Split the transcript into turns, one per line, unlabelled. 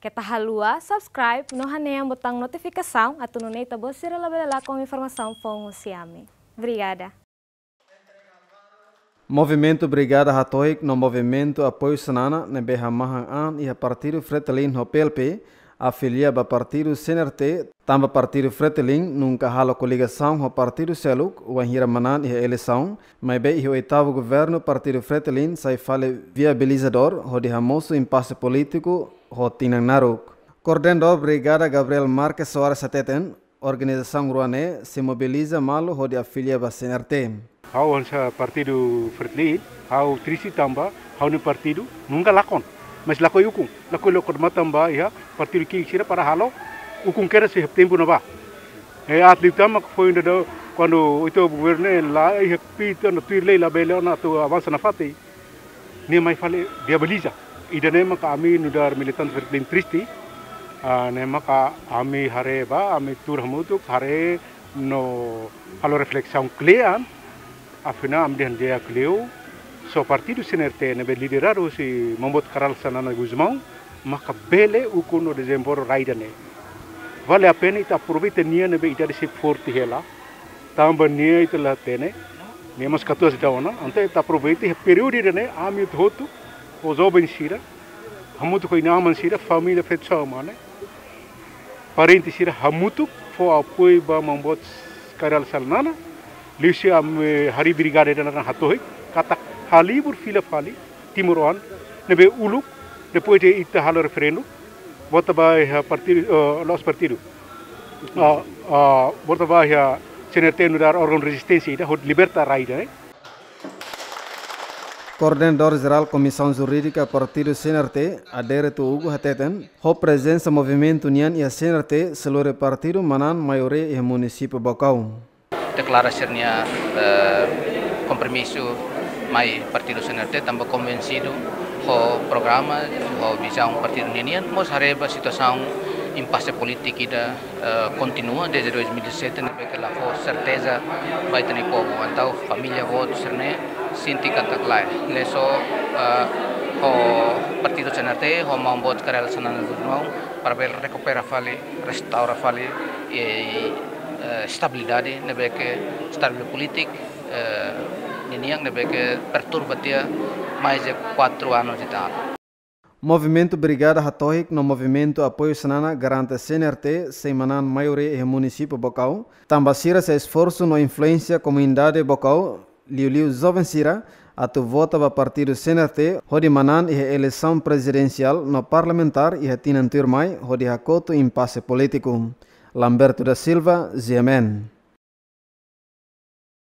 Kita halua, subscribe, no haneia botão notificação, atu no neita bosira lá com informação fong usiame. Obrigada.
Movimento Brigada Hatoik no movimento apoio sanana ne behamahan an e a partido Fretelin no PLP afiliado ao partido CNRT, também partido Fretelin, nunca halo coligação ao partido Seluk, o Anhira Manan e a eleição, mas bem o oitavo governo partido Fretelin sai fale viabilizador, o de hamoso impasse político Rotina Naruk. Coordenador Brigada Gabriel Marques Soares Sateten, organização Ruané, se mobiliza malo onde afilia a CNRT.
Hau hansa partido Fretlin, hau trisi tamba, hau ni partido nunca lakon. Mas lakoi ukung, lakoi lokor matamba ya partido ki sira para halo, ukung kera se tempo na ba. E atlet tama foi ainda quando o teu governo lá e repita no tuir la bele na tu avança na fati. Ni mai fale viabiliza. ಇದನ್ನೇ maka ಆಮಿ nudar ಮಿಲಿತಂತ್ ಫಿರ್ಕ್ಲಿನ್ ah, nema ನೇಮಕ ami ಹರೆ ಬಾ ಆಮಿ ತೂರ್ no halo refleksaun clean afina am den dia cleu so partido senerte ne be lideraro si mombot karal sanana guzmão maka bele ukuno de zemboro raidane vale a pena ita provite nia ne be ita de sip forti hela. Tamba nia ita latene ne. Mas katuas dawana ante ita provite periodi dene amit hotu. Ozoba insira, hamutuk in naam insira, família fetchama, né? Parente insira, hamutuk, fo apoio ba mambot karal salnana, lixi am hari brigade na hatoik, kata hali bur fila fali, timuroan, nebe uluk, depois de ita halo referendo, bota ba partido, los partido. Bota ba senateno dar órgão resistência, da liberta raida, né?
Coordenador Geral Comissão Jurídica Partido CNRT, Adérito Hugo Hateten, ho presença Movimento Nian e a CNRT, seluruh partido Manan, maioria e município Bocau.
Declarasinya uh, compromisso mai Partido CNRT também convencido ho programa, ho visão Partido Nian, mas hareba situação impasse política ida uh, continua desde 2017, né, que lá for certeza vai ter povo, então família voto serne sinti kata klai leso uh, ho partido CNRT ho membuat karel sanan gunung para ver recupera fali restaura fali e uh, stabilidade nebe que stabil politik uh, niniang nebe que perturba dia mais de quatro anos de tal
Movimento Brigada Hatohik no Movimento Apoio Sanana garante CNRT semanan maioria e município Bocau. Tambasira se esforço no influência comunidade Bocau liu liu jovem sira atu vota para partido CNT hodi manan e eleição presidencial no parlamentar e tinan turmai hodi hakoto impasse político Lamberto da Silva, Ziemen.